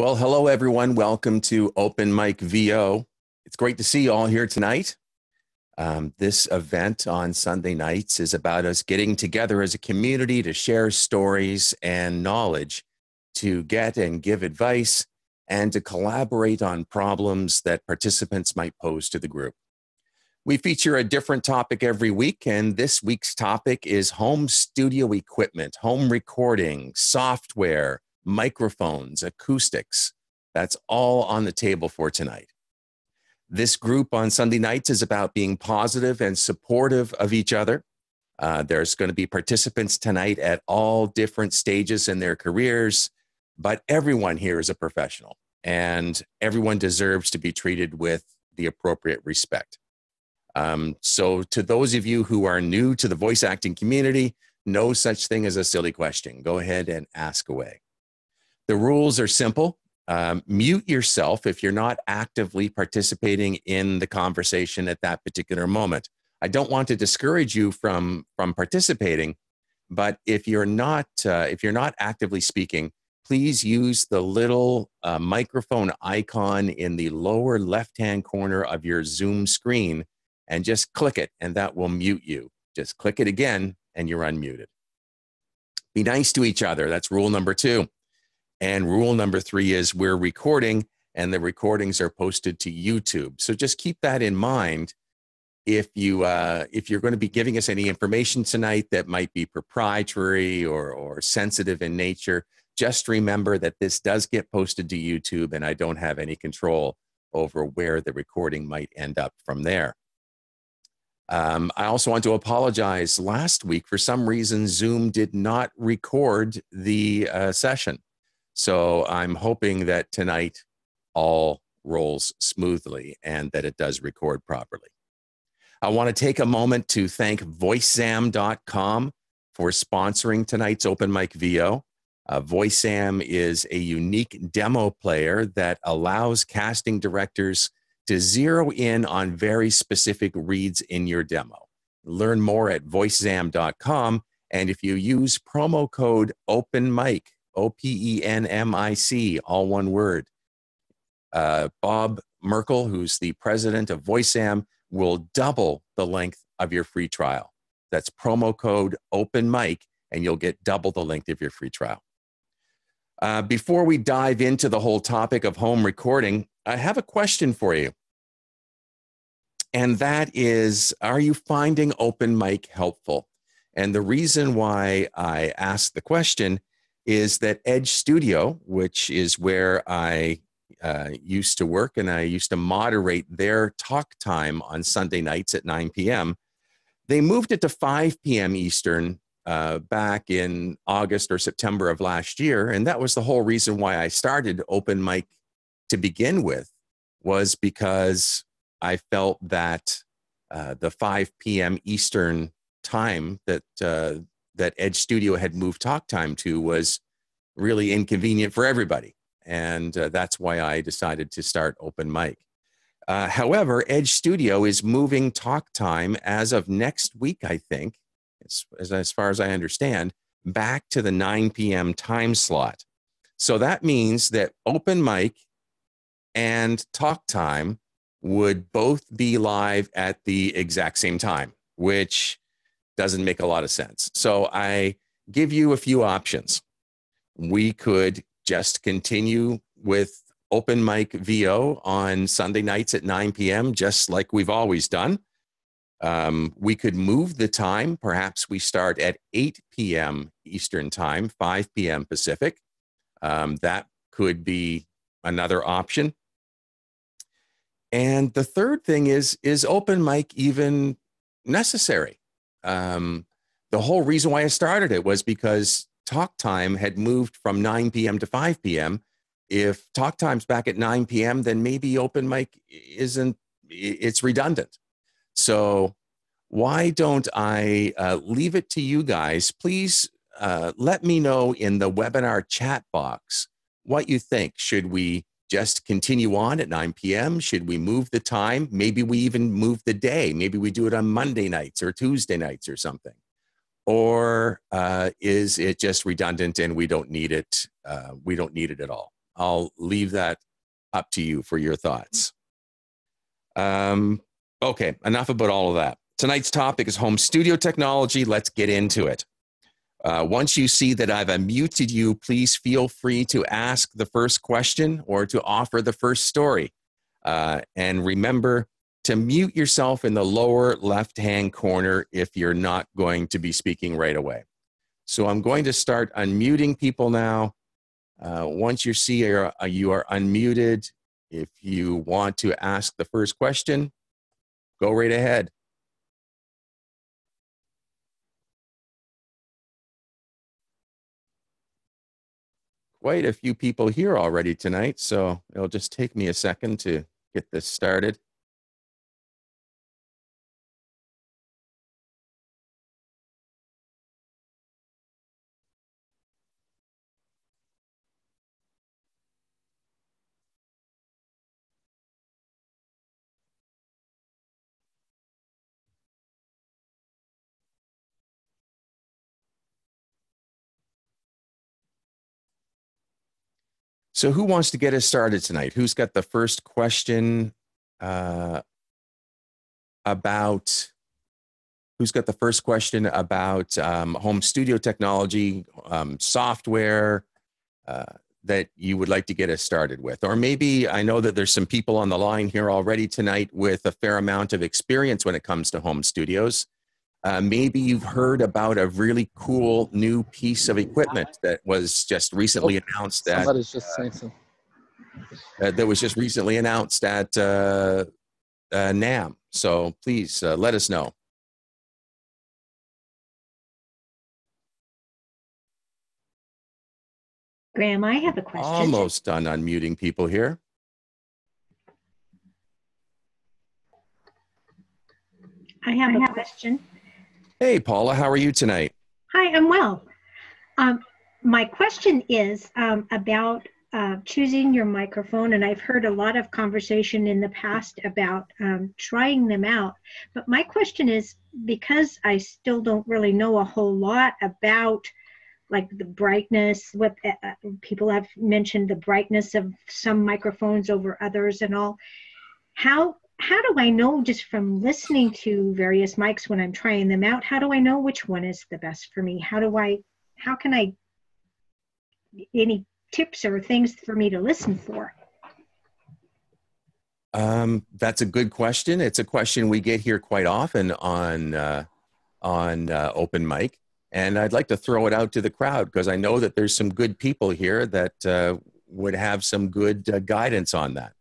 Well, hello, everyone. Welcome to Open Mic VO. It's great to see you all here tonight. Um, this event on Sunday nights is about us getting together as a community to share stories and knowledge, to get and give advice, and to collaborate on problems that participants might pose to the group. We feature a different topic every week, and this week's topic is home studio equipment, home recording, software, microphones, acoustics. That's all on the table for tonight. This group on Sunday nights is about being positive and supportive of each other. Uh, there's going to be participants tonight at all different stages in their careers, but everyone here is a professional and everyone deserves to be treated with the appropriate respect. Um, so, to those of you who are new to the voice acting community, no such thing as a silly question. Go ahead and ask away. The rules are simple. Um, mute yourself if you're not actively participating in the conversation at that particular moment. I don't want to discourage you from from participating, but if you're not uh, if you're not actively speaking, please use the little uh, microphone icon in the lower left hand corner of your Zoom screen and just click it, and that will mute you. Just click it again, and you're unmuted. Be nice to each other. That's rule number two. And rule number three is we're recording and the recordings are posted to YouTube. So just keep that in mind. If you uh, if you're going to be giving us any information tonight that might be proprietary or or sensitive in nature, just remember that this does get posted to YouTube, and I don't have any control over where the recording might end up from there. Um, I also want to apologize. Last week, for some reason, Zoom did not record the uh, session. So I'm hoping that tonight all rolls smoothly and that it does record properly. I want to take a moment to thank voicezam.com for sponsoring tonight's Open Mic VO. Uh, is a unique demo player that allows casting directors to zero in on very specific reads in your demo. Learn more at voicezam.com. And if you use promo code OpenMic, O P E N M I C, all one word. Uh, Bob Merkel, who's the president of VoiceZam, will double the length of your free trial. That's promo code Open Mic, and you'll get double the length of your free trial. Uh, before we dive into the whole topic of home recording, I have a question for you. And that is Are you finding Open Mic helpful? And the reason why I asked the question is that Edge Studio, which is where I uh, used to work and I used to moderate their talk time on Sunday nights at 9 p.m., they moved it to 5 p.m. Eastern uh, back in August or September of last year. And that was the whole reason why I started Open Mic to begin with, was because I felt that uh, the 5 p.m. Eastern time that uh, that Edge Studio had moved talk time to was really inconvenient for everybody. And uh, that's why I decided to start Open Mic. Uh, however, Edge Studio is moving talk time as of next week, I think, as, as far as I understand, back to the 9 p.m. time slot. So that means that Open Mic and Talk Time would both be live at the exact same time, which doesn't make a lot of sense. So I give you a few options. We could just continue with open mic VO on Sunday nights at 9 p.m., just like we've always done. Um, we could move the time. Perhaps we start at 8 p.m. Eastern Time, 5 p.m. Pacific. Um, that could be another option. And the third thing is is open mic even necessary? Um, the whole reason why I started it was because talk time had moved from 9 p.m. to 5 p.m. If talk time's back at 9 p.m., then maybe open mic isn't, it's redundant. So why don't I uh, leave it to you guys? Please uh, let me know in the webinar chat box what you think. Should we just continue on at 9 p.m.? Should we move the time? Maybe we even move the day. Maybe we do it on Monday nights or Tuesday nights or something. Or uh, is it just redundant and we don't need it? Uh, we don't need it at all. I'll leave that up to you for your thoughts. Um, okay, enough about all of that. Tonight's topic is home studio technology. Let's get into it. Uh, once you see that I've unmuted you, please feel free to ask the first question or to offer the first story. Uh, and remember to mute yourself in the lower left hand corner if you're not going to be speaking right away. So I'm going to start unmuting people now. Uh, once you see you're, uh, you are unmuted, if you want to ask the first question, go right ahead. Quite a few people here already tonight, so it'll just take me a second to get this started. So, who wants to get us started tonight? Who's got the first question uh, about? Who's got the first question about um, home studio technology, um, software uh, that you would like to get us started with? Or maybe I know that there's some people on the line here already tonight with a fair amount of experience when it comes to home studios. Uh, maybe you've heard about a really cool new piece of equipment that was just recently oh, announced at. Somebody's just saying something. Uh, that was just recently announced at uh, uh NAMM. So please uh, let us know. Graham, I have a question. Almost done unmuting people here. I have a question. Hey, Paula, how are you tonight? Hi, I'm well. Um, my question is um, about uh, choosing your microphone, and I've heard a lot of conversation in the past about um, trying them out. But my question is because I still don't really know a whole lot about like the brightness what uh, uh people have mentioned the brightness of some microphones over others and all how how do I know just from listening to various mics when I'm trying them out? How do I know which one is the best for me? How do I, how can I, any tips or things for me to listen for? Um, that's a good question. It's a question we get here quite often on uh, on uh, open mic, and I'd like to throw it out to the crowd because I know that there's some good people here that uh, would have some good uh, guidance on that.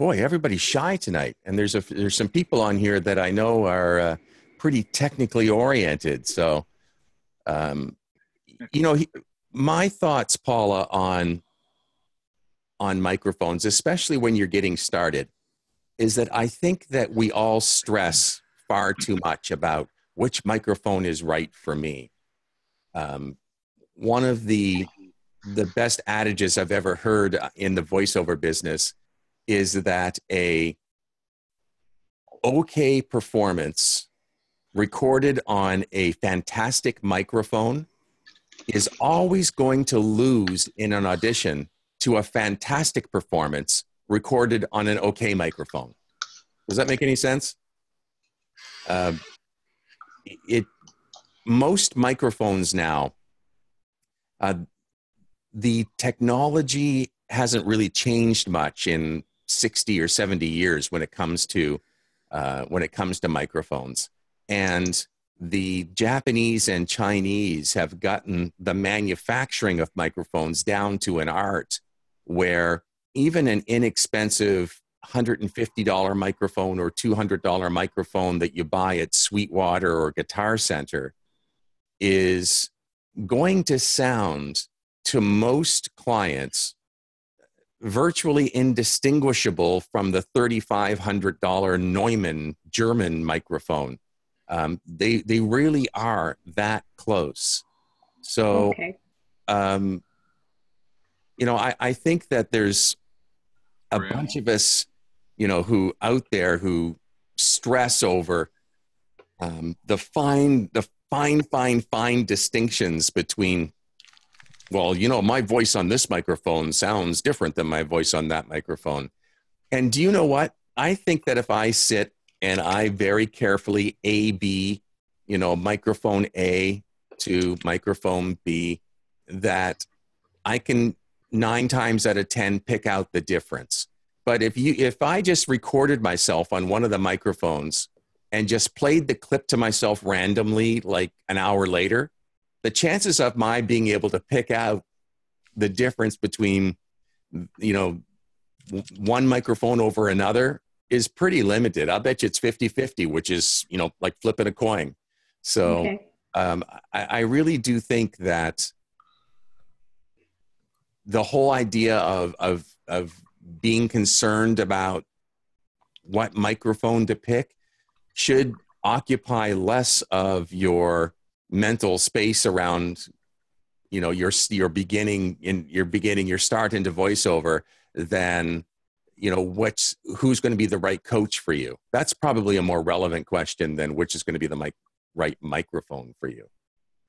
Boy, everybody's shy tonight, and there's a there's some people on here that I know are uh, pretty technically oriented. So, um, you know, he, my thoughts, Paula, on on microphones, especially when you're getting started, is that I think that we all stress far too much about which microphone is right for me. Um, one of the the best adages I've ever heard in the voiceover business is that a okay performance recorded on a fantastic microphone is always going to lose in an audition to a fantastic performance recorded on an okay microphone. Does that make any sense? Uh, it most microphones now, uh, the technology hasn't really changed much in 60 or 70 years when it comes to uh, when it comes to microphones. And the japanese and chinese have gotten the manufacturing of microphones down to an art where even an inexpensive $150 microphone or $200 microphone that you buy at sweetwater or guitar center is going to sound to most clients virtually indistinguishable from the $3,500 Neumann German microphone Um, they they really are that close. So, Okay. um, you know, I, I think that there's a Graham? bunch of us, you know, who out there who stress over um, the fine, the fine, fine, fine distinctions between. Well, you know, my voice on this microphone sounds different than my voice on that microphone. And do you know what? I think that if I sit and I very carefully A B, you know, microphone A to microphone B, that I can nine times out of 10 pick out the difference. But if you if I just recorded myself on one of the microphones and just played the clip to myself randomly like an hour later, the chances of my being able to pick out the difference between you know one microphone over another is pretty limited. I'll bet you it's 50-50, which is, you know, like flipping a coin. So Okay. um, I, I really do think that the whole idea of of of being concerned about what microphone to pick should occupy less of your mental space around you know your your beginning in your beginning your start into voiceover than you know what's who's going to be the right coach for you that's probably a more relevant question than which is going to be the mic right microphone for you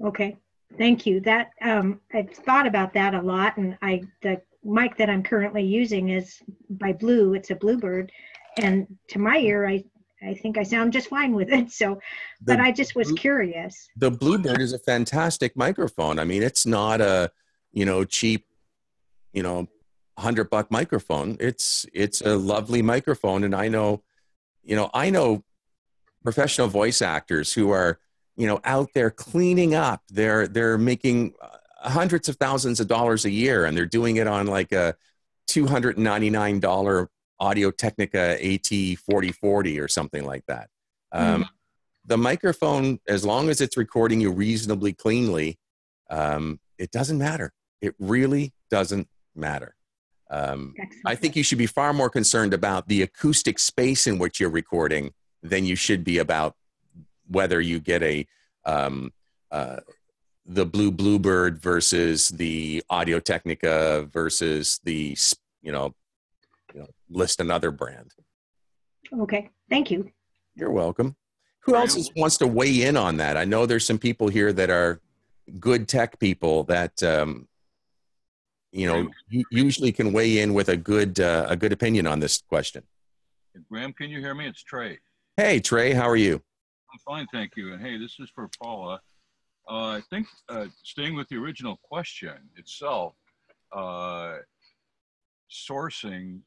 Okay. Thank you. That um, I've thought about that a lot, and I the mic that I'm currently using is by Blue. It's a Bluebird, and to my ear, I I think I sound just fine with it. So, but The I just was curious. the bluebird is a fantastic microphone i mean it's not a you know cheap you know 100 buck microphone it's it's a lovely microphone and i know you know i know professional voice actors who are you know out there cleaning up they're they're making uh, hundreds of thousands of dollars a year and they're doing it on like a $299 audio technica AT4040 or something like that um, the microphone, as long as it's recording you reasonably cleanly, um, it doesn't matter. It really doesn't matter. Um, I think you should be far more concerned about the acoustic space in which you're recording than you should be about whether you get a um, uh, the blue bluebird versus the Audio Technica versus the s- you know you know list another brand. Okay. Thank you. You're welcome. Who else is, wants to weigh in on that? I know there's some people here that are good tech people that um, you know usually can weigh in with a good uh, a good opinion on this question. Graham, can you hear me? It's Trey. Hey Trey, how are you? I'm fine, thank you. And hey, this is for Paula. Uh, I think uh, staying with the original question itself, uh, sourcing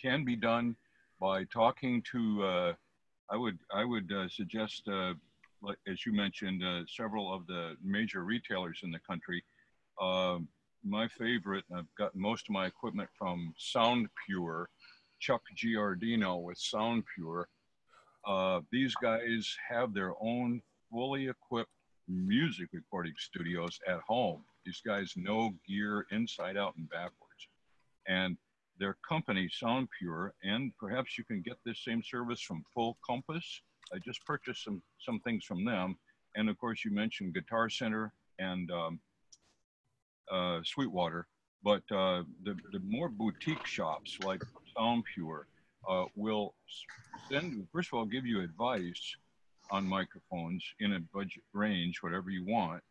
can be done by talking to. Uh, I would I would uh, suggest, uh, as you mentioned, uh, several of the major retailers in the country. Um my favorite, I've gotten most of my equipment from SoundPure, Chuck Giardino with SoundPure. Uh, these guys have their own fully equipped music recording studios at home. These guys know gear inside out and backwards. And their company, SoundPure, and perhaps you can get this same service from Full Compass. I just purchased some, some things from them. And of course, you mentioned Guitar Center and um, uh, Sweetwater. But uh, the, the more boutique shops like SoundPure uh, will send, first of all, give you advice on microphones in a budget range, whatever you want.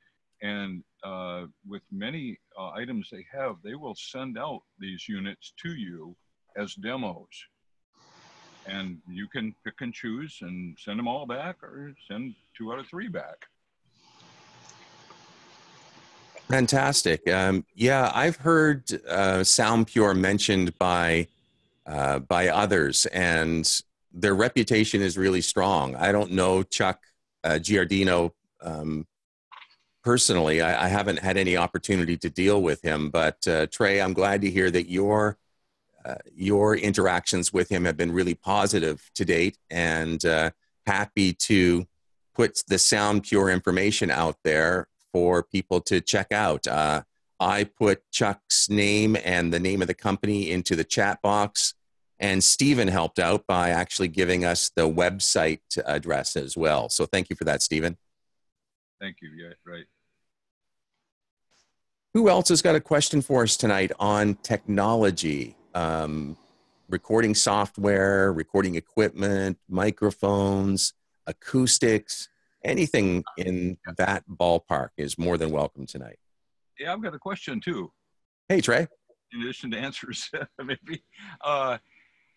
And uh, with many uh, items they have, they will send out these units to you as demos. And you can pick and choose and send them all back or send two out of three back. Fantastic. Um, yeah, I've heard uh, SoundPure mentioned by uh, by others, and their reputation is really strong. I don't know Chuck uh, Giardino um, personally. I, I haven't had any opportunity to deal with him, but uh, Trey, I'm glad to hear that your uh, your interactions with him have been really positive to date, and uh, happy to put the SoundPure information out there for people to check out. Uh, I put Chuck's name and the name of the company into the chat box, And Stephen helped out by actually giving us the website address as well. So thank you for that, Stephen. Thank you. Yeah, right. Who else has got a question for us tonight on technology? Um, recording software, recording equipment, microphones, acoustics, anything in that ballpark is more than welcome tonight. Yeah, I've got a question too. Hey, Trey. In addition to answers, maybe. Uh,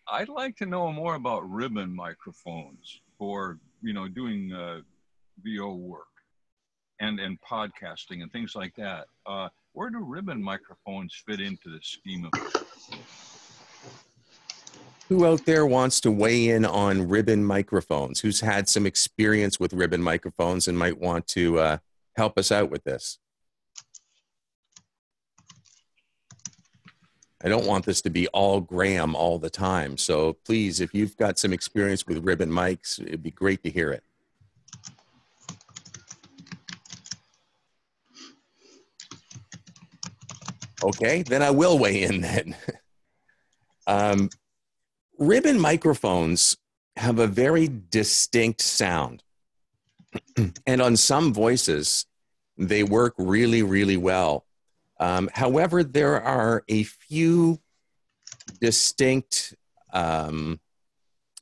I'd like to know more about ribbon microphones for, you know, doing uh, VO work and, and podcasting and things like that. Uh, where do ribbon microphones fit into the scheme of who out there wants to weigh in on ribbon microphones? Who's had some experience with ribbon microphones and might want to uh, help us out with this? I don't want this to be all Graham all the time. So please, if you've got some experience with ribbon mics, it'd be great to hear it. Okay, then I will weigh in then. um, ribbon microphones have a very distinct sound. and on some voices, they work really, really well. Um, however, there are a few distinct um,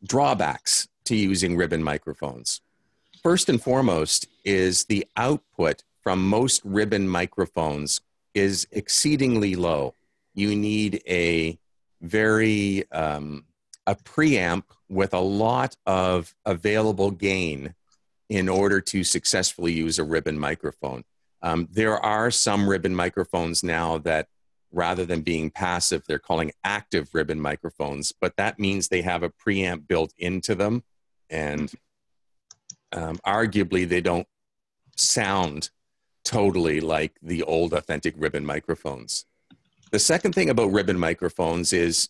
drawbacks to using ribbon microphones. First and foremost is the output from most ribbon microphones is exceedingly low. You need a very um, a preamp with a lot of available gain in order to successfully use a ribbon microphone. Um, there are some ribbon microphones now that rather than being passive, they're calling active ribbon microphones, but that means they have a preamp built into them. And um, arguably, they don't sound totally like the old authentic ribbon microphones. The second thing about ribbon microphones is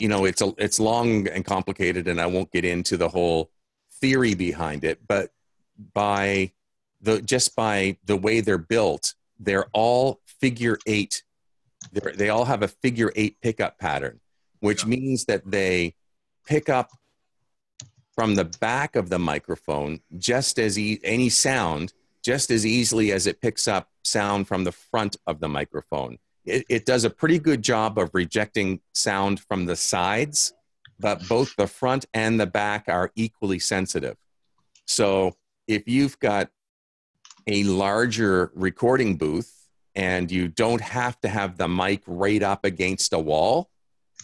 you know it's a it's long and complicated and i won't get into the whole theory behind it but by the just by the way they're built they're all figure eight they're, they all have a figure eight pickup pattern which yeah. means that they pick up from the back of the microphone just as e- any sound just as easily as it picks up sound from the front of the microphone it, it does a pretty good job of rejecting sound from the sides, but both the front and the back are equally sensitive. So if you've got a larger recording booth and you don't have to have the mic right up against a wall,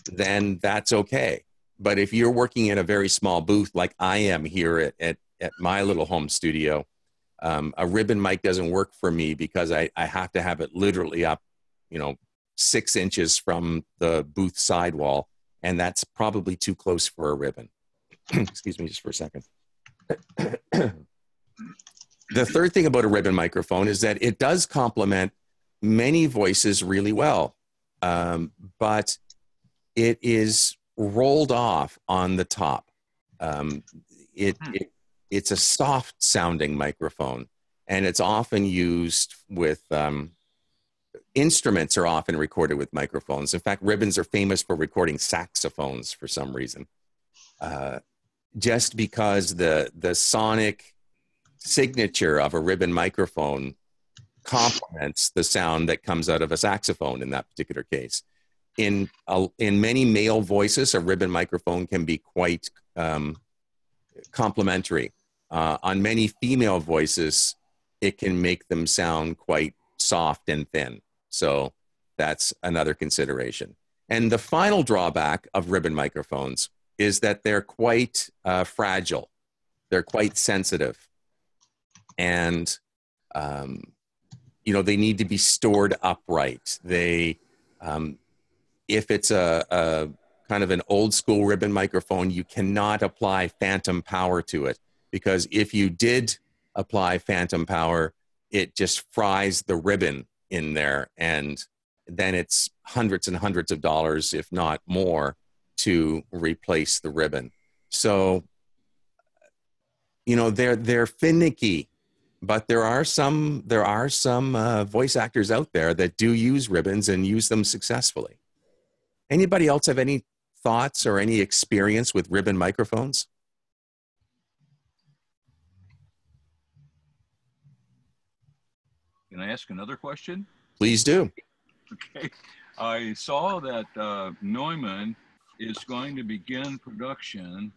then that's okay. But if you're working in a very small booth like I am here at, at, at my little home studio, um, a ribbon mic doesn't work for me because I, I have to have it literally up you know, six inches from the booth sidewall, and that's probably too close for a ribbon. Excuse me just for a second. the third thing about a ribbon microphone is that it does complement many voices really well, um, but it is rolled off on the top. Um, it, hmm. it, it's a soft sounding microphone, and it's often used with um, instruments are often recorded with microphones. In fact, ribbons are famous for recording saxophones for some reason, uh, just because the the sonic signature of a ribbon microphone complements the sound that comes out of a saxophone in that particular case. In uh, in many male voices, a ribbon microphone can be quite um, complementary. Uh, on many female voices, it can make them sound quite soft and thin. So that's another consideration. And the final drawback of ribbon microphones is that they're quite uh, fragile, they're quite sensitive, and um, you know they need to be stored upright. They, um, if it's a, a kind of an old school ribbon microphone, you cannot apply phantom power to it because if you did apply phantom power, it just fries the ribbon in there and then it's hundreds and hundreds of dollars if not more to replace the ribbon so you know they're they're finicky but there are some there are some uh, voice actors out there that do use ribbons and use them successfully anybody else have any thoughts or any experience with ribbon microphones? Can I ask another question? Please do. Okay. I saw that uh, Neumann is going to begin production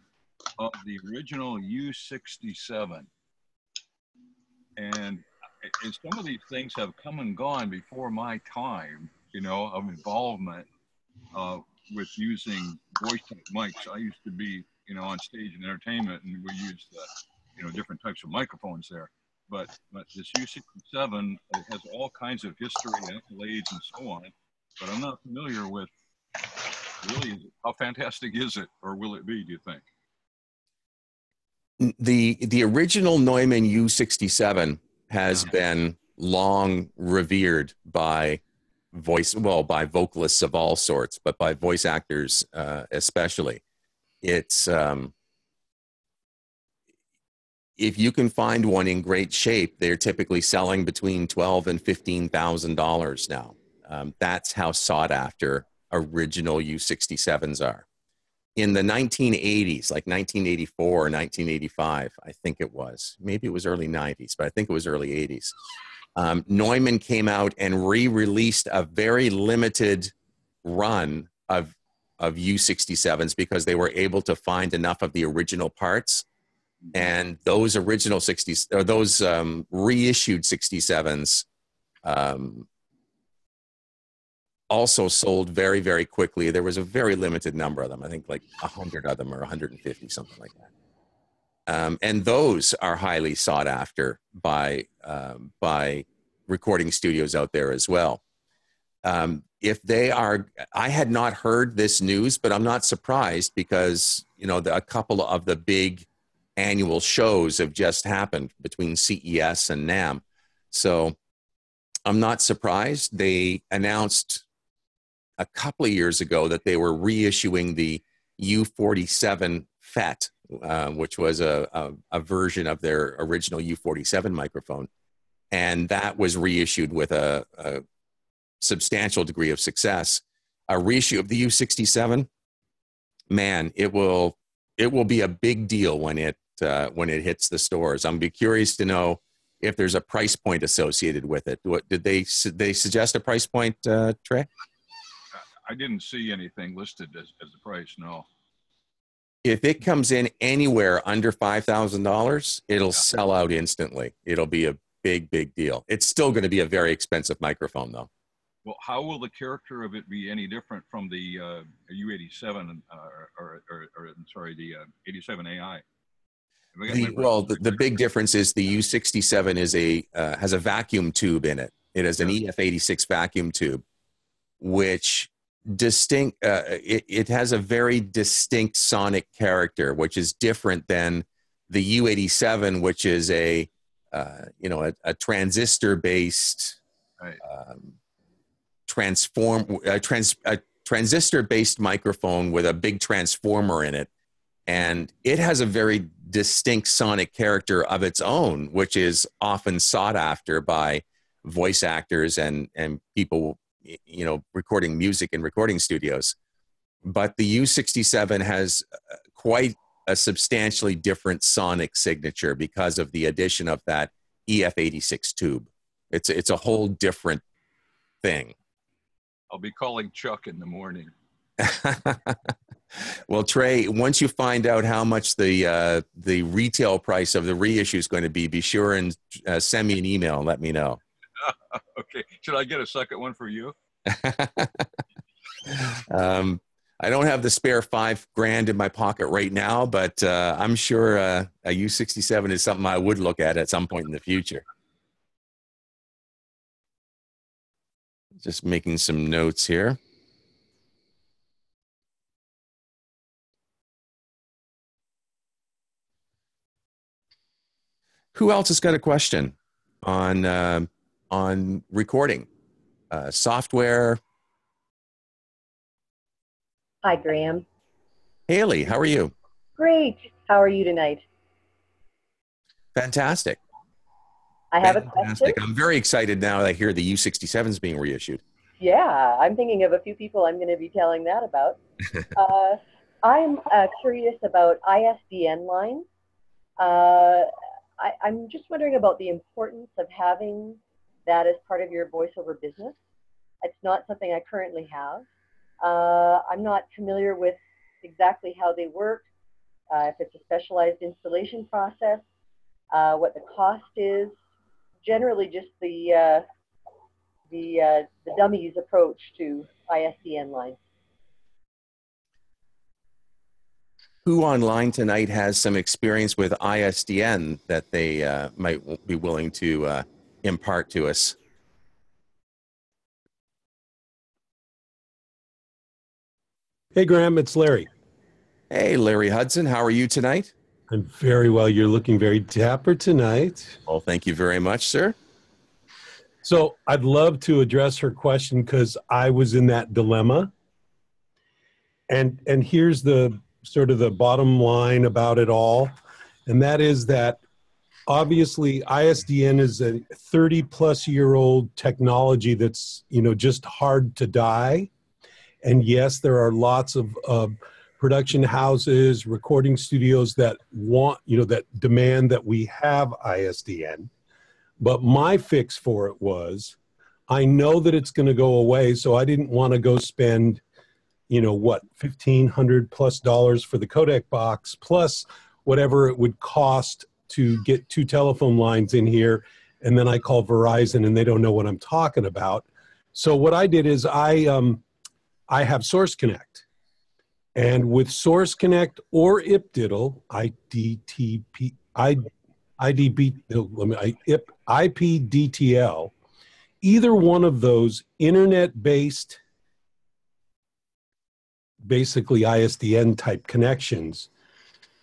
of the original U67. And, and some of these things have come and gone before my time, you know, of involvement uh, with using voice type mics. I used to be, you know, on stage in entertainment and we used, uh, you know, different types of microphones there. But, but this U67 has all kinds of history, and accolades, and so on. But I'm not familiar with really how fantastic is it, or will it be? Do you think? The the original Neumann U67 has been long revered by voice well by vocalists of all sorts but by voice actors uh, especially it's um, if you can find one in great shape they're typically selling between 12 and 15 thousand dollars now. Um, that's how sought after original u67s are. In the 1980s like 1984 or 1985 i think it was. Maybe it was early 90s but i think it was early 80s um, Neumann came out and re-released a very limited run of of U67s because they were able to find enough of the original parts, and those original 60s or those um, reissued 67s um, also sold very very quickly. There was a very limited number of them. I think like hundred of them or 150 something like that. Um, and those are highly sought after by um, by recording studios out there as well. Um, if they are, I had not heard this news, but I'm not surprised because you know the, a couple of the big annual shows have just happened between CES and NAMM. so I'm not surprised. They announced a couple of years ago that they were reissuing the U47 FET uh, which was a, a, a, version of their original U47 microphone. And that was reissued with a, a substantial degree of success. A reissue of the U67, man, it will it will be a big deal when it uh, when it hits the stores. I'm be curious to know if there's a price point associated with it. What did they they suggest a price point, uh, Trey? I didn't see anything listed as, as the price. No if it comes in anywhere under five thousand dollars, it'll yeah. sell out instantly. It'll be a big, big deal. It's still going to be a very expensive microphone, though. Well, how will the character of it be any different from the uh, U87 uh, or, or, or, I'm sorry, the uh, 87 AI? The, well, the, the big difference is the U67 is a uh, has a vacuum tube in it. It has an EF86 vacuum tube, which distinct uh, it, it has a very distinct sonic character which is different than the u87 which is a uh, you know a, a transistor based right. um, transform a, trans, a transistor based microphone with a big transformer in it and it has a very distinct sonic character of its own which is often sought after by voice actors and and people you know recording music in recording studios. But the u67 has uh, quite a substantially different sonic signature because of the addition of that ef86 tube. It's it's a whole different thing. I'll be calling chuck in the morning well trey once you find out how much the uh, the retail price of the reissue is going to be be sure and uh, send me an email and let me know okay. Should I get a second one for you? um, I don't have the spare five grand in my pocket right now, but uh, I'm sure uh, a U67 is something I would look at at some point in the future. Just making some notes here. Who else has got a question on uh, on recording? uh, software. Hi, Graham. Haley, how are you? Great. How are you tonight? Fantastic. I have Fantastic. a question. I'm very excited now that I hear the U67 is being reissued. Yeah, I'm thinking of a few people I'm going to be telling that about. uh, I'm uh, curious about ISDN lines. Uh, I, I'm just wondering about the importance of having that as part of your voiceover business. It's not something I currently have. Uh, I'm not familiar with exactly how they work, uh, if it's a specialized installation process, uh, what the cost is, generally just the, uh, the, uh, the dummies approach to ISDN lines. Who online tonight has some experience with ISDN that they uh, might be willing to impart to us? Hey, Graham, it's Larry. Hey, Larry Hudson, how are you tonight? I'm very well. You're looking very dapper tonight. Well, thank you very much, sir. So, I'd love to address her question because I was in that dilemma. And and here's the sort of the bottom line about it all, and that is that obviously ISDN is a 30 plus year old technology that's, you know, just hard to die and yes, there are lots of uh, production houses, recording studios that want, you know, that demand that we have ISDN. But my fix for it was I know that it's going to go away, so I didn't want to go spend, you know, what, 1500 plus dollars for the codec box, plus whatever it would cost to get two telephone lines in here. And then I call Verizon and they don't know what I'm talking about. So what I did is I, um, I have Source Connect. And with Source Connect or IPDITL, IDTP, I, IDB, let me, IP, IPDTL, either one of those internet based, basically ISDN type connections,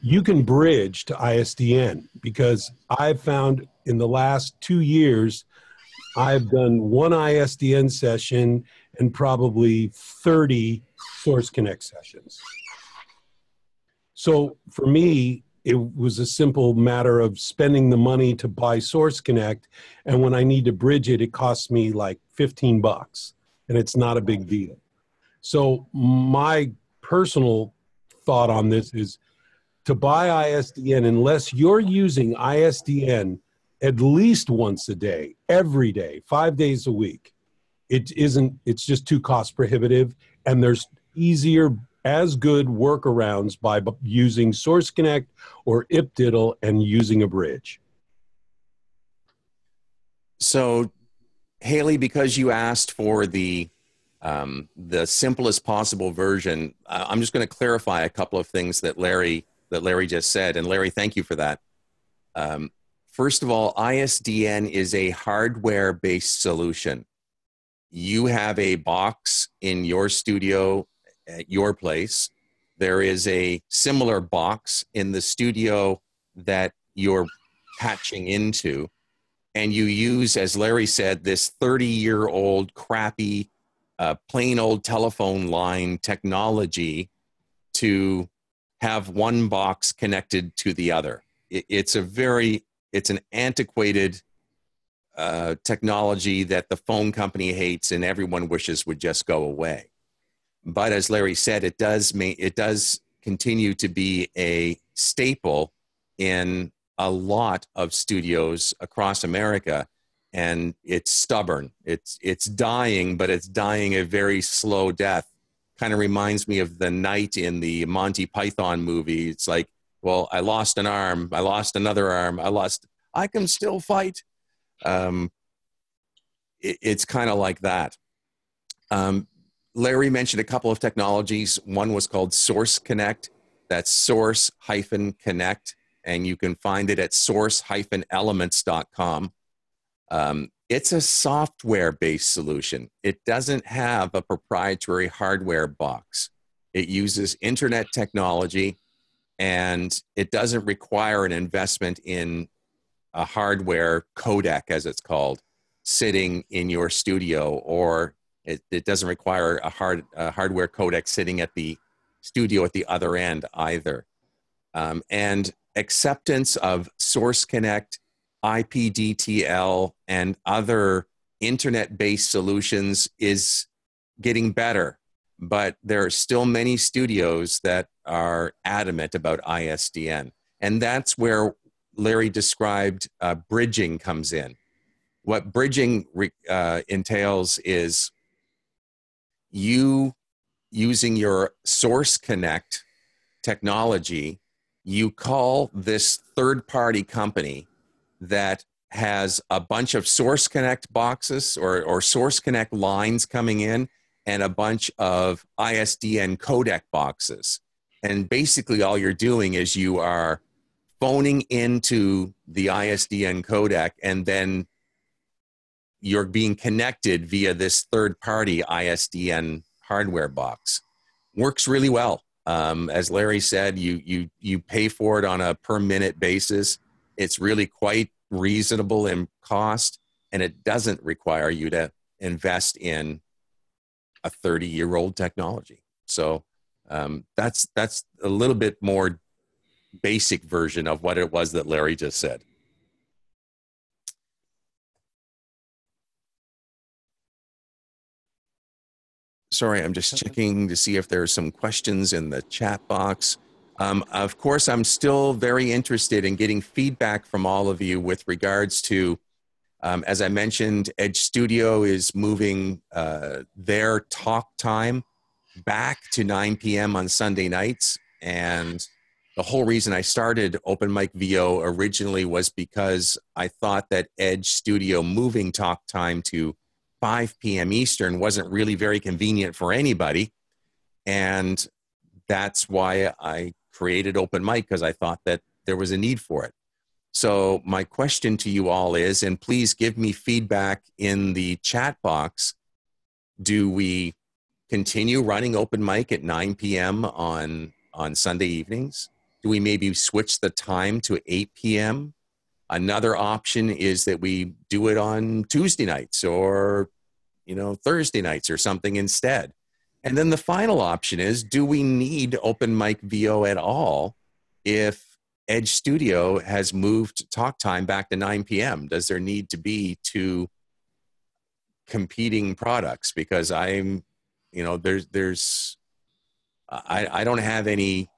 you can bridge to ISDN because I've found in the last two years, I've done one ISDN session and probably 30 Source Connect sessions. So for me, it was a simple matter of spending the money to buy Source Connect. And when I need to bridge it, it costs me like 15 bucks and it's not a big deal. So my personal thought on this is to buy ISDN, unless you're using ISDN at least once a day, every day, five days a week, it isn't it's just too cost prohibitive. And there's easier as good workarounds by using source connect or IPDiddle and using a bridge. So haley because you asked for the um, the simplest possible version i'm just going to clarify a couple of things that larry that larry just said and larry thank you for that um, first of all isdn is a hardware based solution you have a box in your studio at your place. There is a similar box in the studio that you're patching into. And you use, as Larry said, this 30 year old crappy, uh, plain old telephone line technology to have one box connected to the other. It, it's a very, it's an antiquated uh, technology that the phone company hates and everyone wishes would just go away. But as Larry said, it does ma- it does continue to be a staple in a lot of studios across America, and it's stubborn. It's it's dying, but it's dying a very slow death. Kind of reminds me of the knight in the Monty Python movie. It's like, well, I lost an arm, I lost another arm, I lost. I can still fight um, it, it's kind of like that. Um, Larry mentioned a couple of technologies. One was called Source Connect. That's Source hyphen Connect, and you can find it at source hyphen elements.com. Um, it's a software based solution. It doesn't have a proprietary hardware box. It uses internet technology and it doesn't require an investment in a hardware codec, as it's called, sitting in your studio, or it, it doesn't require a hard a hardware codec sitting at the studio at the other end either. Um, and acceptance of Source Connect, IPDTL, and other internet based solutions is getting better, but there are still many studios that are adamant about ISDN. And that's where Larry described uh, bridging comes in. What bridging uh, entails is you using your Source Connect technology, you call this third party company that has a bunch of Source Connect boxes or, or Source Connect lines coming in and a bunch of ISDN codec boxes. And basically, all you're doing is you are phoning into the ISDN codec and then you're being connected via this third party ISDN hardware box. Works really well. Um, as Larry said, you, you, you pay for it on a per minute basis. It's really quite reasonable in cost, and it doesn't require you to invest in a 30 year old technology. So um, that's, that's a little bit more basic version of what it was that Larry just said. Sorry, I'm just checking to see if there are some questions in the chat box. Um, of course, I'm still very interested in getting feedback from all of you with regards to, um, as I mentioned, Edge Studio is moving uh, their talk time back to 9 p.m. on Sunday nights. And the whole reason I started Open Mic VO originally was because I thought that Edge Studio moving talk time to 5 p.m. Eastern wasn't really very convenient for anybody. And that's why I created Open Mic because I thought that there was a need for it. So, my question to you all is, and please give me feedback in the chat box. Do we continue running Open Mic at 9 p.m. on, on Sunday evenings? Do we maybe switch the time to 8 p.m.? Another option is that we do it on Tuesday nights or, you know, Thursday nights or something instead. And then the final option is do we need Open Mic VO at all if Edge Studio has moved talk time back to 9 p.m.? Does there need to be two competing products? Because I'm, you know, there's, there's, I, I don't have any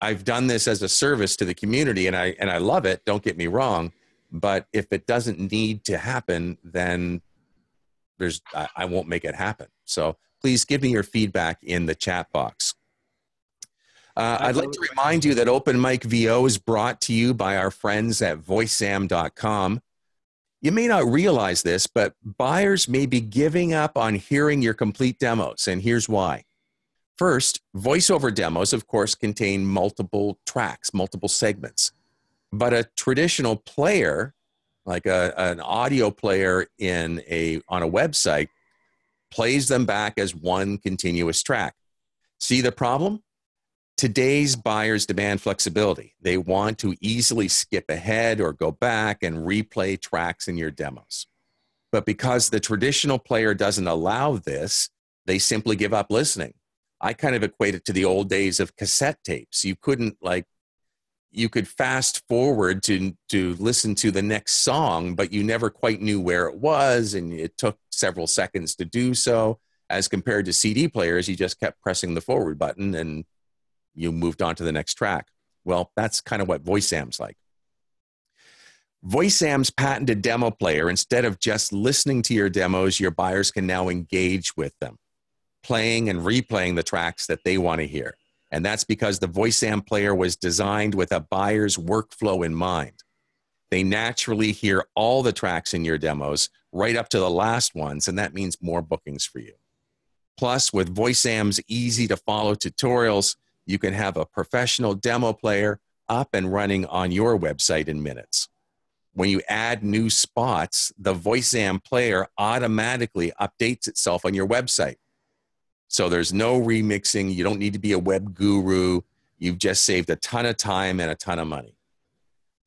I've done this as a service to the community and I and I love it, don't get me wrong, but if it doesn't need to happen, then there's I, I won't make it happen. So please give me your feedback in the chat box. Uh, I'd like to remind you that Open Mic VO is brought to you by our friends at voicezam.com. You may not realize this, but buyers may be giving up on hearing your complete demos, and here's why. First, voiceover demos, of course, contain multiple tracks, multiple segments. But a traditional player, like a, an audio player in a, on a website, plays them back as one continuous track. See the problem? Today's buyers demand flexibility. They want to easily skip ahead or go back and replay tracks in your demos. But because the traditional player doesn't allow this, they simply give up listening I kind of equate it to the old days of cassette tapes. You couldn't like you could fast forward to to listen to the next song, but you never quite knew where it was, and it took several seconds to do so. As compared to CD players, you just kept pressing the forward button and you moved on to the next track. Well, that's kind of what VoiceZam's like. VoiceZam's patented demo player, instead of just listening to your demos, your buyers can now engage with them playing and replaying the tracks that they want to hear. And that's because the VoiceZam player was designed with a buyer's workflow in mind. They naturally hear all the tracks in your demos right up to the last ones, and that means more bookings for you. Plus, with VoiceZam's easy to follow tutorials, you can have a professional demo player up and running on your website in minutes. When you add new spots, the VoiceZam player automatically updates itself on your website. So there's no remixing. You don't need to be a web guru. You've just saved a ton of time and a ton of money.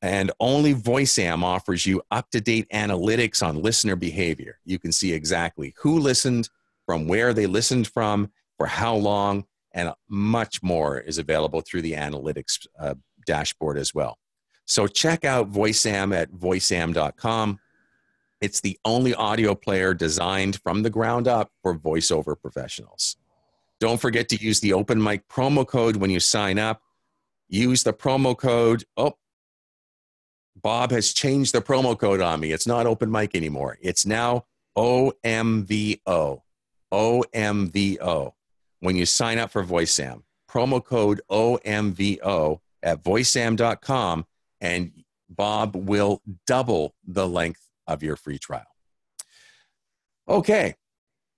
And only VoiceZam offers you up to date analytics on listener behavior. You can see exactly who listened, from where they listened from, for how long, and much more is available through the analytics uh, dashboard as well. So check out VoiceZam at voicezam.com. It's the only audio player designed from the ground up for voiceover professionals. Don't forget to use the open mic promo code when you sign up. Use the promo code. Oh, Bob has changed the promo code on me. It's not open mic anymore. It's now OMVO. OMVO. When you sign up for VoiceZam, promo code OMVO at voicezam.com, and Bob will double the length of your free trial. Okay,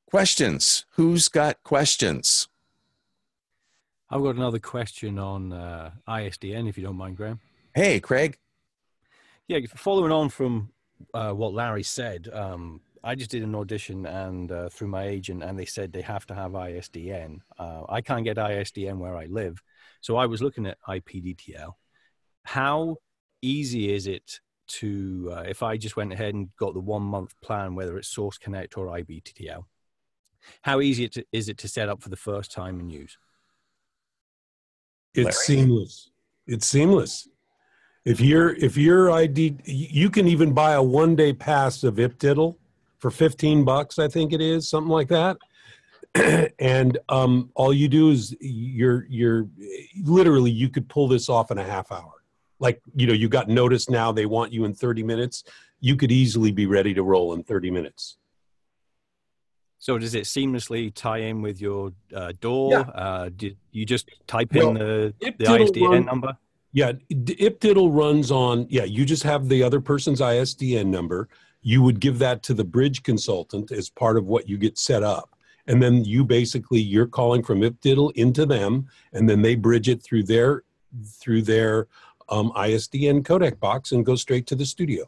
questions. Who's got questions? I've got another question on uh, ISDN, if you don't mind, Graham. Hey, Craig. Yeah, following on from uh, what Larry said, um, I just did an audition and uh, through my agent, and they said they have to have ISDN. Uh, I can't get ISDN where I live, so I was looking at IPDTL. How easy is it to, uh, if I just went ahead and got the one month plan, whether it's Source Connect or IPDTL? how easy it to, is it to set up for the first time and use? It's Larry? seamless. It's seamless. If you're if your ID, you can even buy a one day pass of IPDiddle for fifteen bucks. I think it is something like that. and um, all you do is you're you're literally you could pull this off in a half hour. Like you know you got notice now they want you in thirty minutes. You could easily be ready to roll in thirty minutes. So does it seamlessly tie in with your uh, DAW? Yeah. Uh, did you just type well, in the, the ISDN run, number? Yeah, IPDiddle runs on, yeah, you just have the other person's ISDN number. You would give that to the bridge consultant as part of what you get set up. And then you basically, you're calling from IPDiddle into them, and then they bridge it through their, through their um, ISDN codec box and go straight to the studio.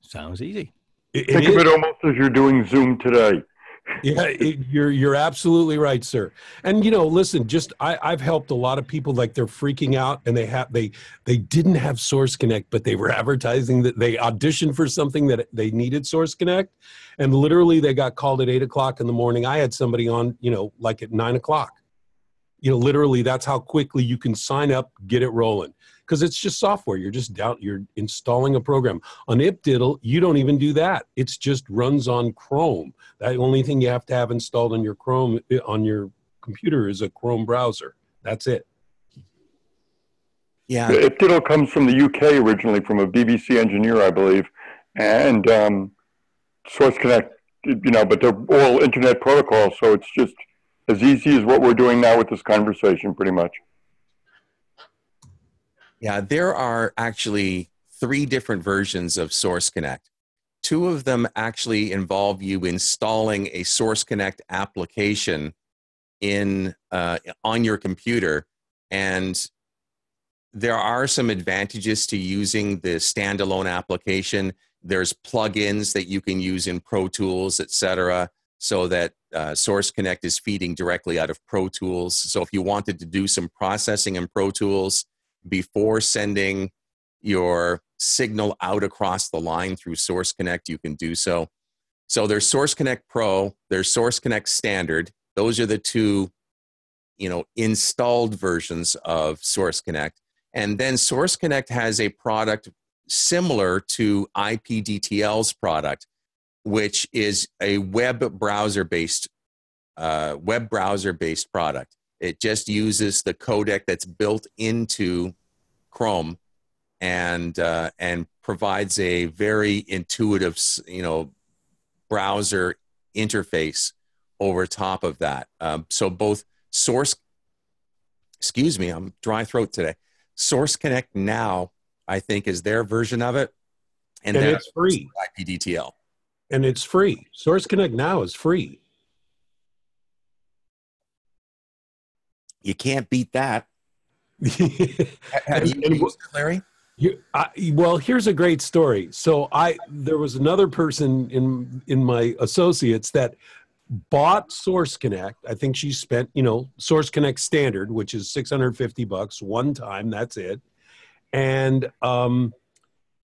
Sounds easy. It, Think of it almost as you're doing Zoom today. yeah, it, you're you're absolutely right, sir. And you know, listen, just I, I've helped a lot of people like they're freaking out and they have they they didn't have Source Connect, but they were advertising that they auditioned for something that they needed Source Connect, and literally they got called at eight o'clock in the morning. I had somebody on, you know, like at nine o'clock. You know, literally that's how quickly you can sign up, get it rolling because it's just software. You're just down, you're installing a program. On IPDiddle, you don't even do that. It's just runs on Chrome. The only thing you have to have installed on your Chrome eh, on your computer is a Chrome browser. That's it. Yeah. IPDiddle comes from the UK originally, from a BBC engineer, I believe, and um, Source Connect. You know, but they're all internet protocols, so it's just as easy as what we're doing now with this conversation, pretty much. Yeah, there are actually three different versions of Source Connect. Two of them actually involve you installing a Source Connect application in uh, on your computer, and there are some advantages to using the standalone application. There's plugins that you can use in Pro Tools, etc., so that uh, Source Connect is feeding directly out of Pro Tools. So if you wanted to do some processing in Pro Tools, before sending your signal out across the line through Source Connect, you can do so. So there's Source Connect Pro, there's Source Connect Standard. Those are the two, you know, installed versions of Source Connect. And then Source Connect has a product similar to IPDTL's product, which is a web browser based uh, web browser based product. It just uses the codec that's built into Chrome and uh, and provides a very intuitive, you know, browser interface over top of that. Um, so both Source, excuse me, I'm dry throat today. Source Connect now, I think, is their version of it, and, and it's free. IPDTL, and it's free. Source Connect now is free. You can't beat that. Have you used it, Larry? You, I, well, here's a great story. So I there was another person in in my associates that bought Source Connect. I think she spent, you know, Source Connect standard, which is 650 bucks one time, that's it. And um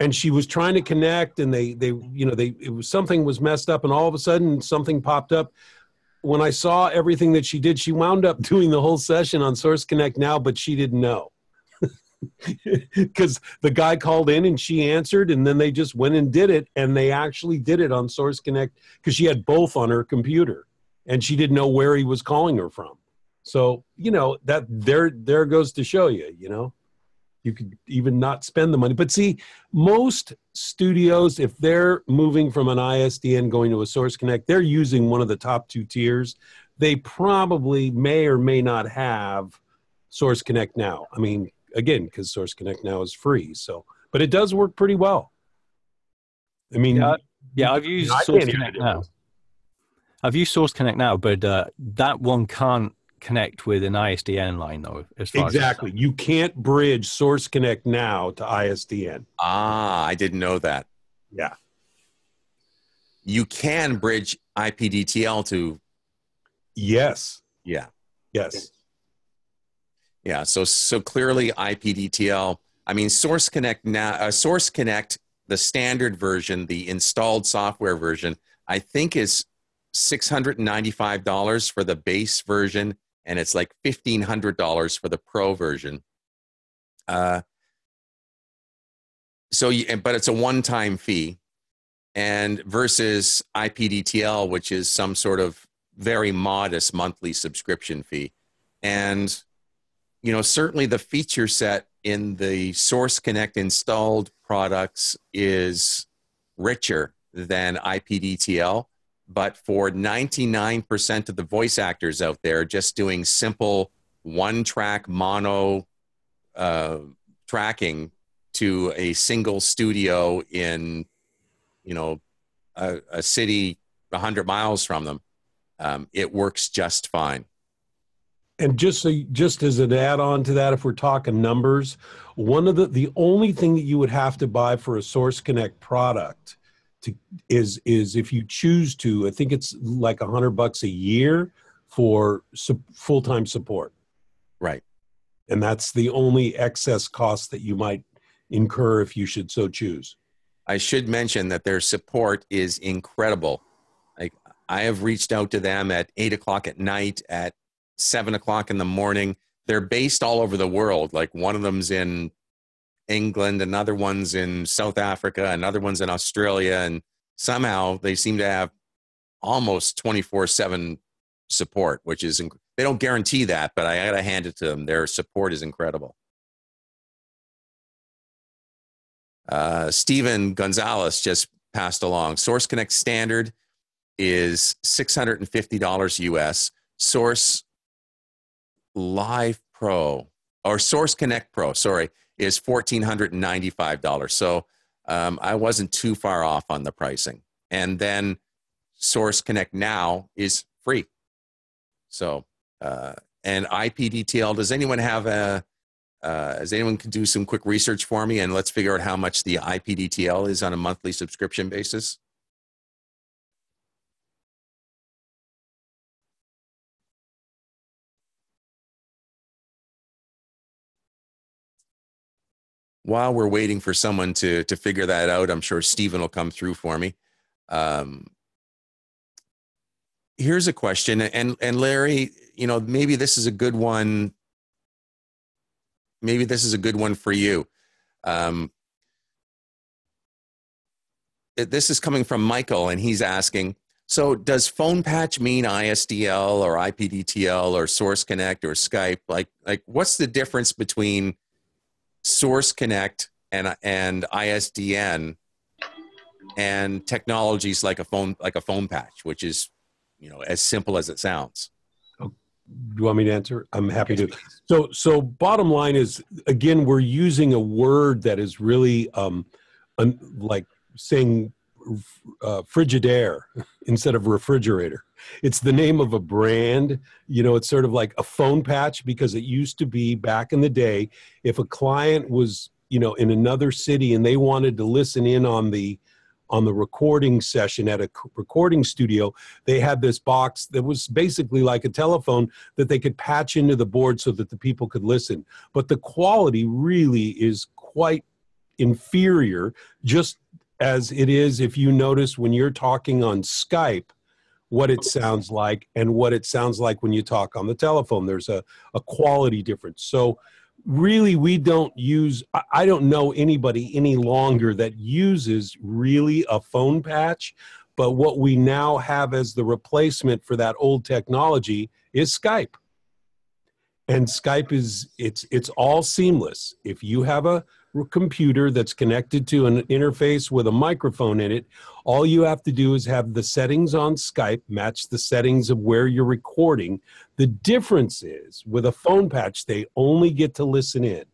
and she was trying to connect and they they you know they it was something was messed up and all of a sudden something popped up. When I saw everything that she did, she wound up doing the whole session on Source Connect now, but she didn't know. because the guy called in and she answered and then they just went and did it and they actually did it on source connect because she had both on her computer and she didn't know where he was calling her from. So you know that there there goes to show you you know you could even not spend the money. But see most studios if they're moving from an isdn going to a source connect they're using one of the top two tiers. They probably may or may not have source connect now. I mean again because source connect now is free so but it does work pretty well. I mean yeah, yeah i've used source connect now. i've used source connect now but uh, that one can't connect with an ISDN line though. As far exactly, as you can't bridge Source Connect now to ISDN. Ah, I didn't know that. Yeah, you can bridge IPDTL to. Yes. Yeah. Yes. Yeah. So so clearly IPDTL. I mean, Source Connect now. Uh, Source Connect, the standard version, the installed software version, I think is six hundred and ninety-five dollars for the base version and it's like $1500 for the pro version. Uh, so you, but it's a one-time fee and versus ipdtl which is some sort of very modest monthly subscription fee. And you know certainly the feature set in the source connect installed products is richer than ipdtl but for 99% of the voice actors out there just doing simple one track mono uh, tracking to a single studio in you know a, a city 100 miles from them um, it works just fine. And just so just as an add-on to that if we're talking numbers one of the the only thing that you would have to buy for a source connect product to is is if you choose to i think it's like a hundred bucks a year for su- full-time support. Right. And that's the only excess cost that you might incur if you should so choose. I should mention that their support is incredible. Like i have reached out to them at eight o'clock at night at seven o'clock in the morning. They're based all over the world. Like one of them's in England, another one's in South Africa, another one's in Australia, and somehow they seem to have almost 24 7 support, which is, inc- they don't guarantee that, but I got to hand it to them. Their support is incredible. Uh, Steven Gonzalez just passed along. Source Connect Standard is $650 US. Source Live Pro or Source Connect Pro, sorry, is $1,495. So um, I wasn't too far off on the pricing. And then Source Connect Now is free. So, uh, and IPDTL, does anyone have a, uh, does anyone can do some quick research for me and let's figure out how much the IPDTL is on a monthly subscription basis? While we're waiting for someone to to figure that out, I'm sure Stephen will come through for me. Um, here's a question, and and Larry, you know, maybe this is a good one. Maybe this is a good one for you. Um, this is coming from Michael, and he's asking. So, does phone patch mean ISDL or IPDTL or Source Connect or Skype? Like, like, what's the difference between Source Connect and and ISDN and technologies like a phone like a phone patch, which is you know as simple as it sounds. Do you want me to answer? I'm happy to. So, so bottom line is again, we're using a word that is really um, un, like saying uh, Frigidaire instead of refrigerator. It's the name of a brand. You know, it's sort of like a phone patch because it used to be back in the day, if a client was, you know, in another city and they wanted to listen in on the on the recording session at a recording studio, they had this box that was basically like a telephone that they could patch into the board so that the people could listen. But the quality really is quite inferior just as it is if you notice when you're talking on Skype what it sounds like and what it sounds like when you talk on the telephone. There's a, a quality difference. So really we don't use I- i don't know anybody any longer that uses really a phone patch but what we now have as the replacement for that old technology is skype and skype is it's it's all seamless if you have a computer that's connected to an interface with a microphone in it all you have to do is have the settings on skype match the settings of where you're recording. The difference is with a phone patch they only get to listen in.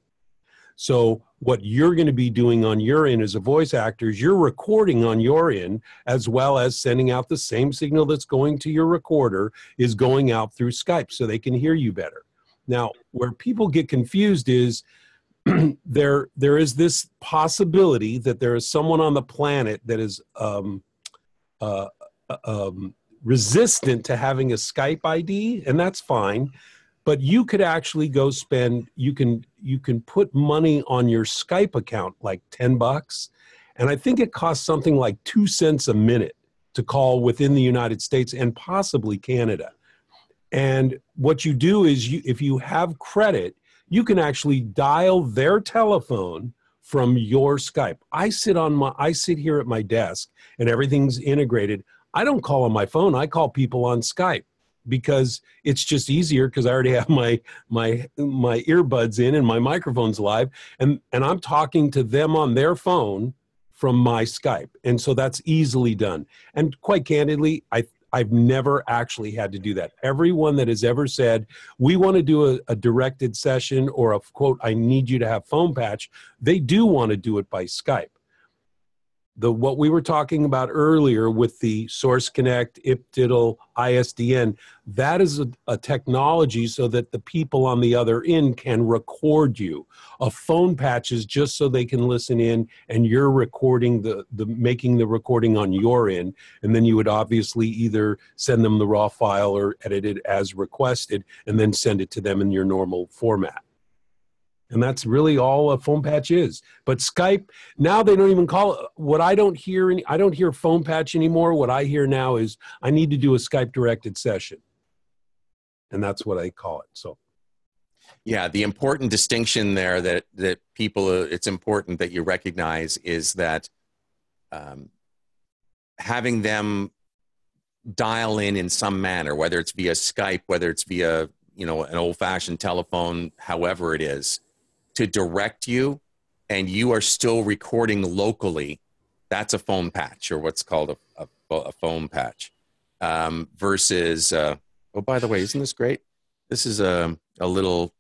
So what you're going to be doing on your end as a voice actor is you're recording on your end as well as sending out the same signal that's going to your recorder is going out through skype so they can hear you better. Now where people get confused is there there is this possibility that there is someone on the planet that is um, uh, uh, um, resistant to having a Skype ID, and that's fine. But you could actually go spend you can you can put money on your Skype account like ten bucks, and I think it costs something like two cents a minute to call within the United States and possibly Canada. And what you do is you if you have credit you can actually dial their telephone from your Skype. I sit on my I sit here at my desk and everything's integrated. I don't call on my phone. I call people on Skype because it's just easier because I already have my my my earbuds in and my microphone's live and and I'm talking to them on their phone from my Skype. And so that's easily done. And quite candidly, I I've never actually had to do that. Everyone that has ever said, we want to do a, a, directed session or a quote, I need you to have phone patch, they do want to do it by Skype the what we were talking about earlier with the source connect ipdiddle isdn that is a, a, technology so that the people on the other end can record you. A phone patch is just so they can listen in and you're recording the the making the recording on your end. And then you would obviously either send them the raw file or edit it as requested and then send it to them in your normal format and that's really all a phone patch is. But skype now they don't even call it what i don't hear any i don't hear phone patch anymore. What i hear now is i need to do a skype directed session. And that's what i call it so. Yeah the important distinction there that that people it's important that you recognize is that um, having them dial in in some manner whether it's via skype whether it's via you know an old fashioned telephone however it is to direct you and you are still recording locally, that's a phone patch or what's called a, a, a phone patch. Um, versus, uh, oh, by the way, isn't this great? This is a, a little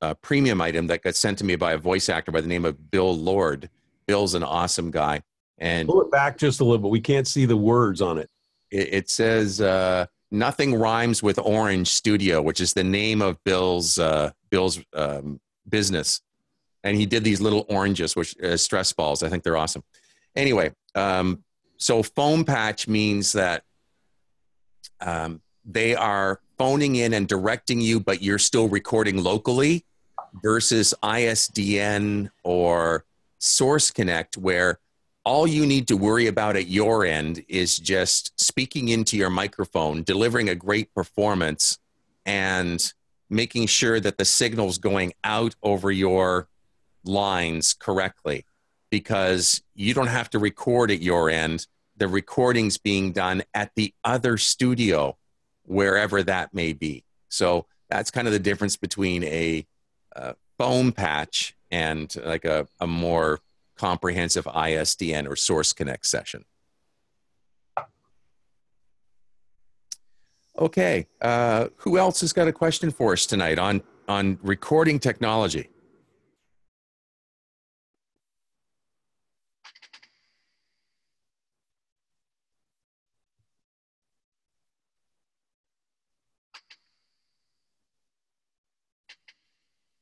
uh, premium item that got sent to me by a voice actor by the name of Bill Lord. Bill's an awesome guy. And pull it back just a little bit. We can't see the words on it. It, it says, uh, nothing rhymes with orange studio which is the name of bill's uh, bill's um, business, and he did these little oranges, which uh, stress balls. I think they're awesome. Anyway, um, so phone patch means that um, they are phoning in and directing you, but you're still recording locally, versus ISDN or Source Connect, where all you need to worry about at your end is just speaking into your microphone, delivering a great performance, and making sure that the signal's going out over your lines correctly because you don't have to record at your end. The recording's being done at the other studio, wherever that may be. So that's kind of the difference between a, phone patch and like a, a more comprehensive ISDN or Source Connect session. Okay, uh, who else has got a question for us tonight on on recording technology?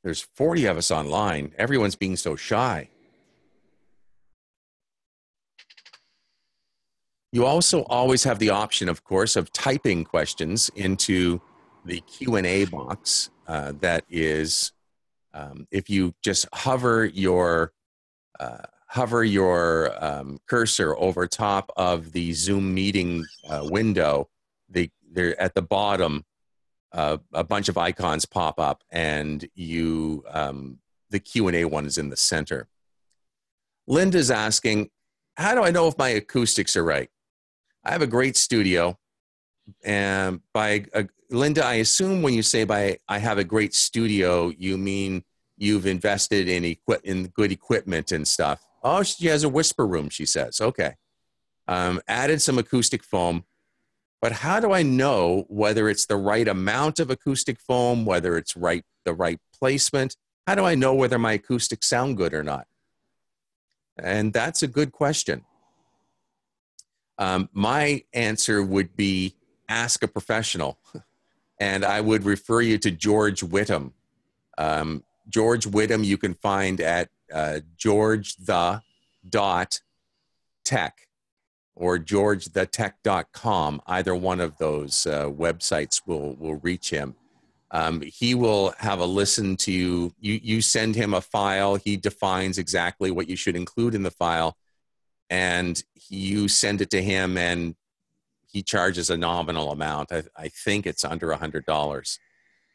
There's 40 of us online. Everyone's being so shy. You also always have the option, of course, of typing questions into the Q&A box uh, that is, um, if you just hover your, uh, hover your um, cursor over top of the Zoom meeting uh, window, the, there at the bottom, uh, a bunch of icons pop up, and you um, the Q and A one is in the center. Linda's asking, "How do I know if my acoustics are right?" I have a great studio, and by uh, Linda, I assume when you say by I have a great studio, you mean you've invested in equi- in good equipment and stuff. Oh, she has a whisper room, she says. Okay. Um, added some acoustic foam. But how do I know whether it's the right amount of acoustic foam, whether it's right the right placement? How do I know whether my acoustics sound good or not? And that's a good question. Um, my answer would be ask a professional. And I would refer you to George Whittam. Um, George Whittam you can find at uh, George the dot tech or georgethetech.com. Either one of those uh, websites will will reach him. Um, he will have a listen to you. you. You send him a file. He defines exactly what you should include in the file, and you send it to him, and he charges a nominal amount. I, I think it's under a hundred dollars,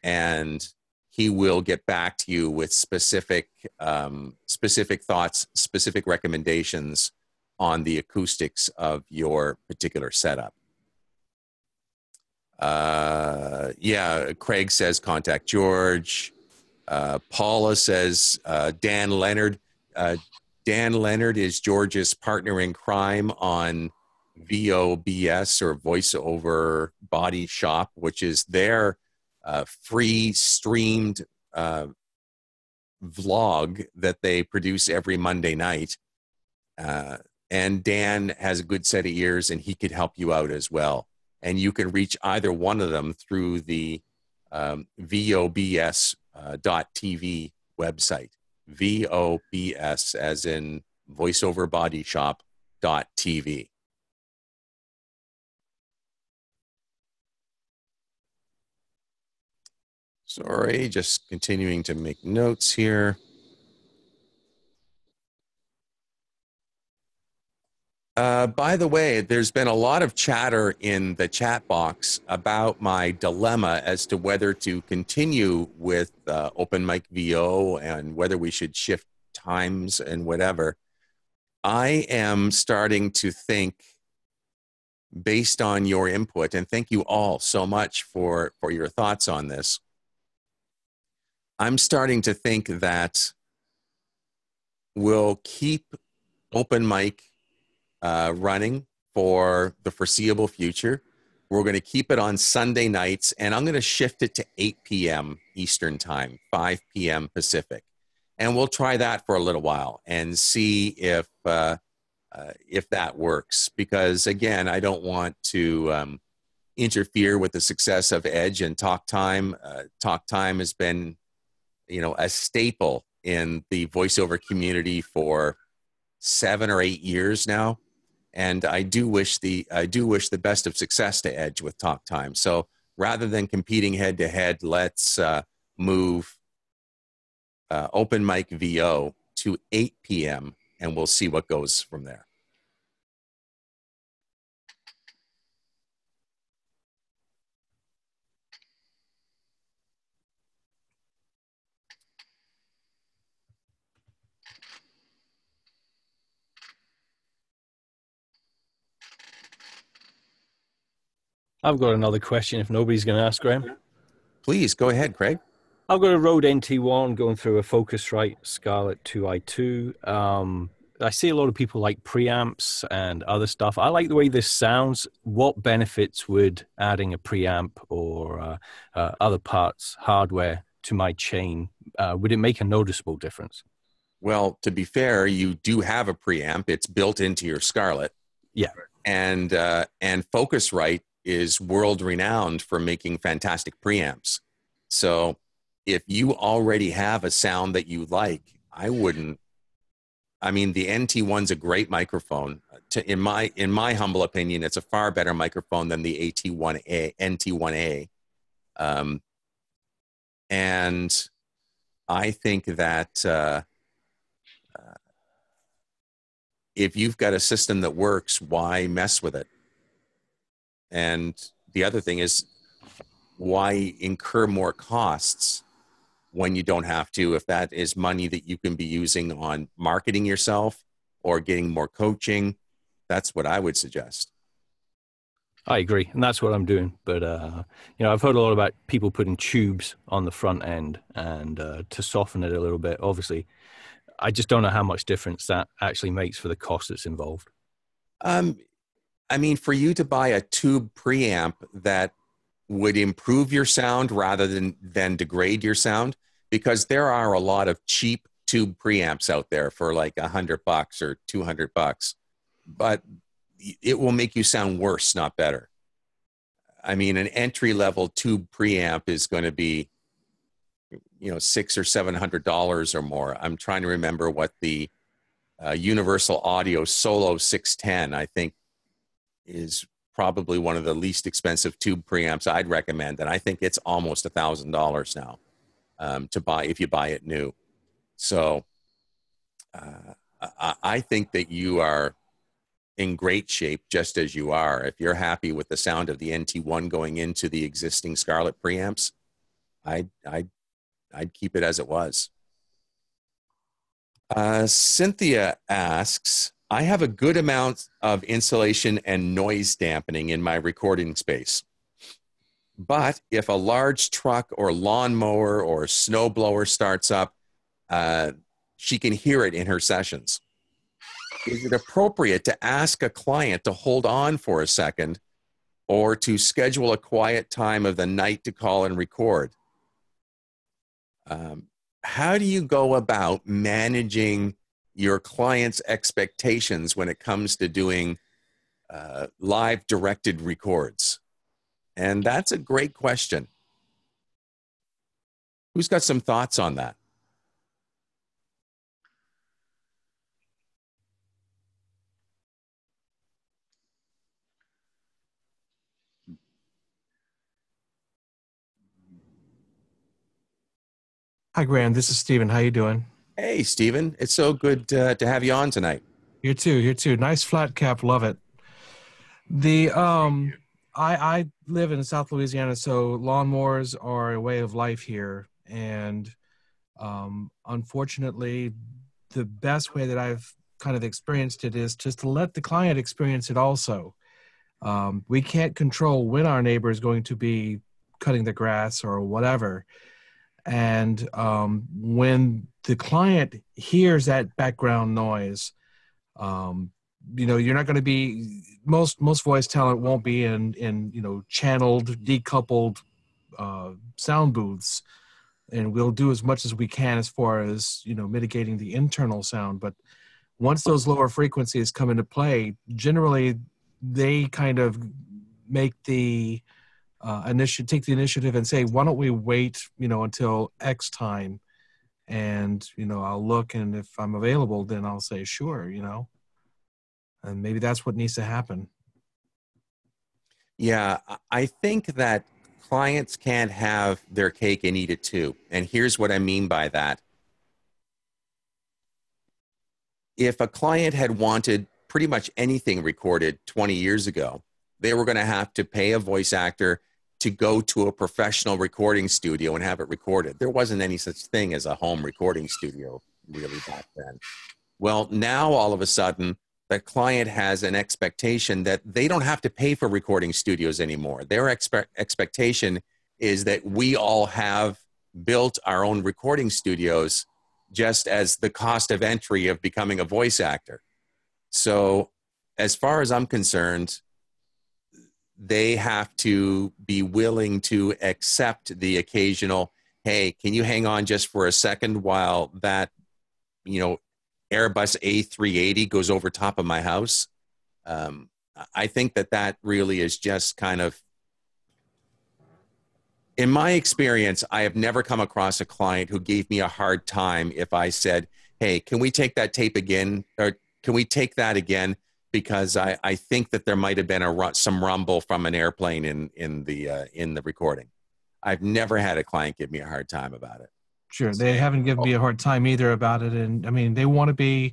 and he will get back to you with specific um, specific thoughts, specific recommendations on the acoustics of your particular setup. Uh, yeah, Craig says contact George. Uh, Paula says uh, Dan Leonard. Dan Leonard is George's partner in crime on VOBS or Voice Over Body Shop, which is their uh, free streamed uh, vlog that they produce every Monday night. Uh, and Dan has a good set of ears and he could help you out as well. And you can reach either one of them through the um, VOBS uh, website. VOBS as in voiceover body shop .tv. Sorry, just continuing to make notes here. Uh, by the way, there's been a lot of chatter in the chat box about my dilemma as to whether to continue with uh, Open Mic VO and whether we should shift times and whatever. I am starting to think, based on your input, and thank you all so much for, for your thoughts on this. I'm starting to think that we'll keep open mic uh, running for the foreseeable future. We're going to keep it on Sunday nights, and I'm going to shift it to 8 p.m. Eastern Time, 5 p.m. Pacific, and we'll try that for a little while and see if uh, uh, if that works. Because again, I don't want to um, interfere with the success of Edge and Talk Time. Uh, Talk Time has been you know a staple in the voiceover community for seven or eight years now and i do wish the i do wish the best of success to edge with talk time. So rather than competing head to head let's uh, move uh, open mic vo to 8 p.m and we'll see what goes from there I've got another question if nobody's going to ask, Graham. Please go ahead, Craig. I've got a Rode NT1 going through a Focusrite Scarlett 2i2. Um, I see a lot of people like preamps and other stuff. I like the way this sounds. What benefits would adding a preamp or uh, uh, other parts, hardware to my chain, uh, would it make a noticeable difference? Well, to be fair, you do have a preamp. It's built into your Scarlett. Yeah. And uh, and Focusrite is world renowned for making fantastic preamps. So if you already have a sound that you like, I wouldn't. I mean, the NT1's a great microphone. To, in my in my humble opinion, it's a far better microphone than the AT1A NT1A. Um, and I think that uh, uh, if you've got a system that works, why mess with it? And the other thing is, why incur more costs when you don't have to if that is money that you can be using on marketing yourself or getting more coaching? That's what i would suggest. I agree and that's what i'm doing but uh, you know i've heard a lot about people putting tubes on the front end and uh, to soften it a little bit. Obviously i just don't know how much difference that actually makes for the cost that's involved. Um, i mean for you to buy a tube preamp that would improve your sound rather than than degrade your sound because there are a lot of cheap tube preamps out there for like a hundred bucks or 200 bucks but it will make you sound worse not better. I mean an entry level tube preamp is going to be you know six or seven hundred dollars or more. I'm trying to remember what the uh, universal audio solo 610 i think is probably one of the least expensive tube preamps I'd recommend, and I think it's almost a thousand dollars now um, to buy if you buy it new. So uh, I, I think that you are in great shape just as you are. If you're happy with the sound of the NT1 going into the existing Scarlett preamps, I'd, I'd, I'd keep it as it was. Uh, Cynthia asks, I have a good amount of insulation and noise dampening in my recording space. But if a large truck or lawnmower or snowblower starts up, uh, she can hear it in her sessions. Is it appropriate to ask a client to hold on for a second or to schedule a quiet time of the night to call and record? Um, how do you go about managing your client's expectations when it comes to doing uh, live directed records? And that's a great question. Who's got some thoughts on that? Hi, Graham. This is Stephen. How you doing? Hey, Stephen. It's so good uh, to have you on tonight. You too. You too. Nice flat cap. Love it. The um, I I live in South Louisiana, so lawnmowers are a way of life here, and um, unfortunately, the best way that I've kind of experienced it is just to let the client experience it also. Um, we can't control when our neighbor is going to be cutting the grass or whatever. And um, when the client hears that background noise, um, you know, you're not going to be most most voice talent won't be in in you know channeled, decoupled uh, sound booths, and we'll do as much as we can as far as you know mitigating the internal sound. But once those lower frequencies come into play, generally they kind of make the uh, initiative, take the initiative and say, why don't we wait, you know, until X time, and you know, I'll look, and if I'm available, then I'll say sure, you know, and maybe that's what needs to happen. Yeah, I think that clients can't have their cake and eat it too, and here's what I mean by that. If a client had wanted pretty much anything recorded 20 years ago, they were going to have to pay a voice actor to go to a professional recording studio and have it recorded. There wasn't any such thing as a home recording studio really back then. Well, now all of a sudden, the client has an expectation that they don't have to pay for recording studios anymore. Their expe- expectation is that we all have built our own recording studios just as the cost of entry of becoming a voice actor. So, as far as I'm concerned, they have to be willing to accept the occasional hey can you hang on just for a second while that you know airbus a380 goes over top of my house? Um, i think that that really is just kind of in my experience i have never come across a client who gave me a hard time if i said hey can we take that tape again or can we take that again because I, I think that there might have been a some rumble from an airplane in in the uh, in the recording. I've never had a client give me a hard time about it. Sure, they haven't given me a hard time either about it, and I mean they want to be.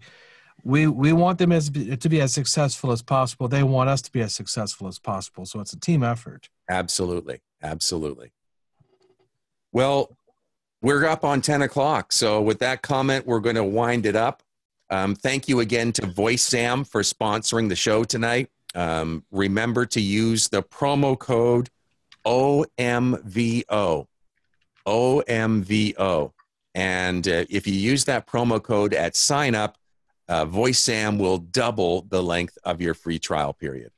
We we want them as to be as successful as possible. They want us to be as successful as possible. So it's a team effort. Absolutely, Absolutely. Well, we're up on 10 o'clock. So, with that comment, we're going to wind it up. Um, thank you again to VoiceZam for sponsoring the show tonight. Um, remember to use the promo code OMVO. OMVO. And uh, if you use that promo code at sign up, uh, will double the length of your free trial period.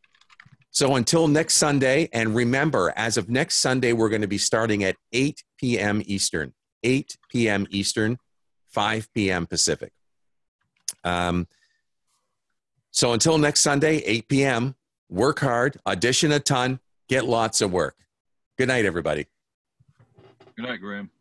So until next Sunday, and remember, as of next Sunday, we're going to be starting at 8 p.m. Eastern, 8 p.m. Eastern, 5 p.m. Pacific. Um, so until next Sunday, 8 p.m., work hard, audition a ton, get lots of work. Good night, everybody. Good night, Graham.